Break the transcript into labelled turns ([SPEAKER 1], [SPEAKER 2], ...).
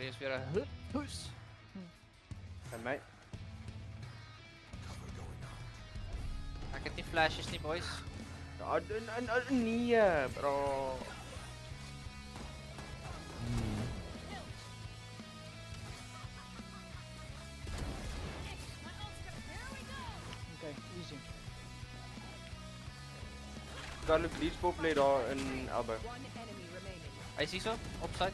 [SPEAKER 1] Er eerst weer een huis. Hm.
[SPEAKER 2] En mij.
[SPEAKER 1] Ik heb die flashes niet, boys.
[SPEAKER 2] Nee, bro.
[SPEAKER 3] Oké, easy.
[SPEAKER 2] Daar please go play daar in Elbow.
[SPEAKER 4] I see so,
[SPEAKER 1] Hij zo.